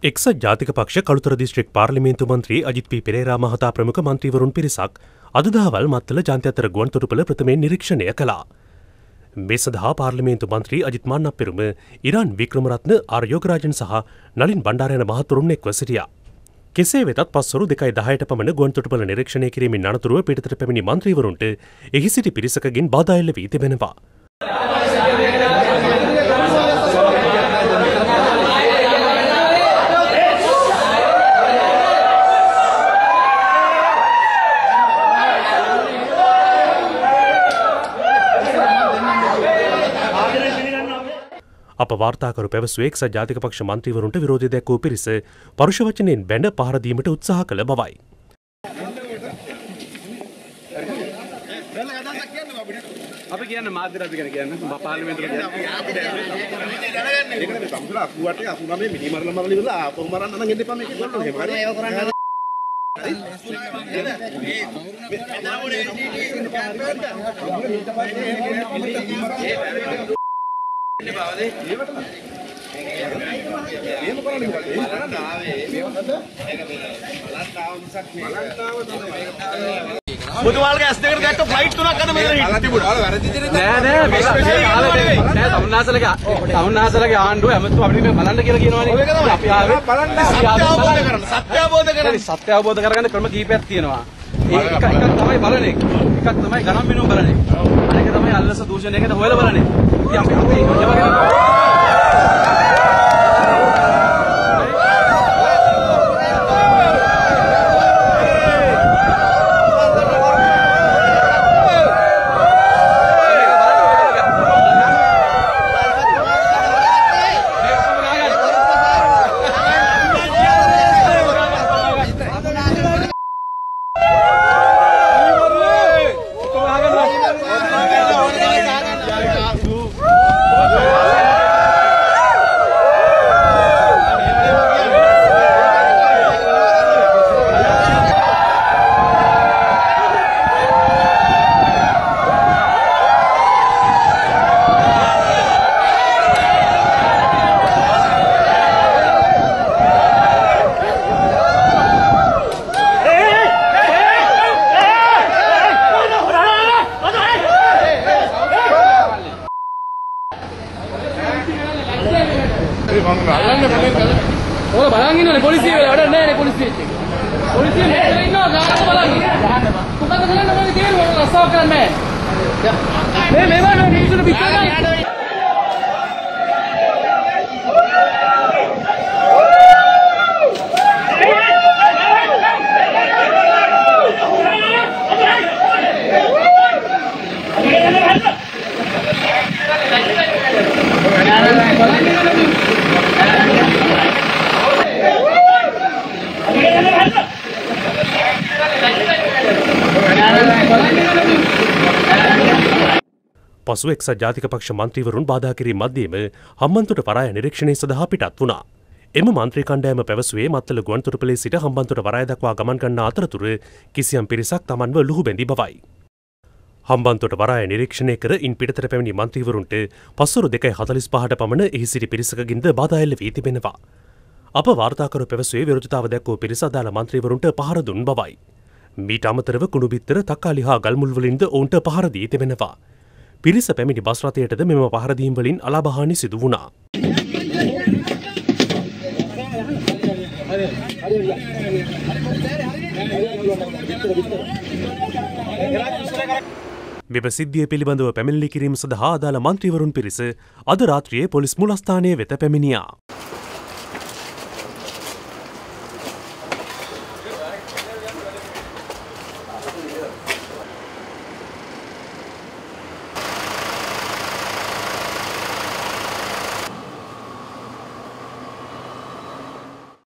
එක්සත් ජාතික පක්ෂ කළුතර දිස්ත්‍රික් පාර්ලිමේන්තු මන්ත්‍රී අජිත් පී පෙරේරා මහතා ප්‍රමුඛ මන්ත්‍රීවරුන් පිරිසක් අද දහවල් මත්තල ජාත්‍යන්තර ගුවන්තොටුපළ ප්‍රථමයෙන් නිරීක්ෂණය කළා. මේ සඳහා පාර්ලිමේන්තු මන්ත්‍රී අජිත් මාන්නප්පෙරුම ඉරාන් වික්‍රමරත්න ආර්යෝගරාජන් සහ නලින් බණ්ඩාර යන මහතුරුන් එක්ව සිටියා. කෙසේ වෙතත් පස්වරු දෙකයි දහයට පමණ ගුවන්තොටුපළ නිරීක්ෂණය කිරීමෙන් අනතුරුව පිටතට පැමිණි මන්ත්‍රීවරුන්ට එහි සිටි පිරිසකගෙන් බාධා එල්ල වී තිබෙනවා. අප වාර්තාකරු පැවසුවේ එක්සත් ජාතික පක්ෂ මන්ත්‍රීවරුන්ට විරෝධය දැක්වූ පිරිස පරුෂ වචනයෙන් බැඳ පහර දීමට උත්සාහ කළ බවයි. අපි කියන්න මාධ්‍ය රජ ගැන කියන්න පාර්ලිමේන්තුවට කියන්න. ඒකට සම්පූර්ණ 88 89 මිනිමරල මරල ඉවරලා ආපහු මරන්න නම් එන්න එපා මේක කරන්න එහෙම හරි ඒව කරන්න බුදුමාල්ගේ ඇස් දෙකට දැක්ක ෆ්ලයිට් තුනක් අද මෙතන හිට තිබුණා. නෑ නෑ මේ කාලේ නෑ තමුන්නාසලගේ තමුන්නාසලගේ ආණ්ඩුව ඇමතුම අපිට මේ බලන්න කියලා කියනවනේ. අපි ආවේ බලන්න සත්‍ය අවබෝධ කරගන්න. සත්‍ය අවබෝධ කරගන්න. ක්‍රම කීපයක් තියෙනවා. ඒ එක එකක් තමයි බලන එක. එකක් තමයි ගණන් බිනුම් බලන එක. අනෙක තමයි අල්ලස දූෂණයකට හොයලා බලන එක. ඉතින් අපි අපි ඒ වගේ ඕක බලන් ඉන්නනේ පොලිසිය වෙලා වැඩක් නැහැ නේ පොලිසිය. පොලිසිය මෙතන ඉන්නවා ගානක බලන්. මොකද කරන්නේ මම තේරුම් රස්සාව කරන්නේ නැහැ. මේ මේවා නේ මිනිස්සුන්ට පිටරයි. පසු එක්සත් ජාතික පක්ෂ මන්ත්‍රීවරුන් බාධා කිරීම මධ්‍යම හම්බන්තොට වරාය නිරීක්ෂණය සඳහා පිටත් වුණා. එම මන්ත්‍රී කණ්ඩෑම පැවසුවේ මත්තල ගුවන්තොටුපලේ සිට හම්බන්තොට වරාය දක්වා ගමන් ගන්න අතරතුර කිසියම් පිරිසක් තමන්ව ලුහු බැඳි බවයි. හම්බන්තොට වරාය නිරීක්ෂණය කර ඉන් පිටතට පැමිණි මන්ත්‍රීවරුන්ට පස්සුරු දෙකයි හතලිස් පහට පමණ එහි සිටි පිරිසකගින්ද බාධා එල්ල වී තිබෙනවා. අප වාර්තාකරු පැවසුවේ විරෝධතාව දැක්වූ පිරිස අදාළ මන්ත්‍රීවරුන්ට පහර දුන් බවයි. මීට අමතරව කුණුබිත්තර තක්කාලි හා ගල්මුල්වලින්ද ඔවුන්ට පහර දී තිබෙනවා. පිරිස පැමිණි බස් රථයටද මෙම පහරදීම් වලින් අලාභහානි සිදු වුණා. මෙම සිද්ධිය පිළිබඳව පැමිණිලි කිරීම සඳහා අදාළ මන්ත්‍රීවරුන් පිරිස අද රාත්‍රියේ පොලිස් මුලස්ථානය වෙත පැමිණියා.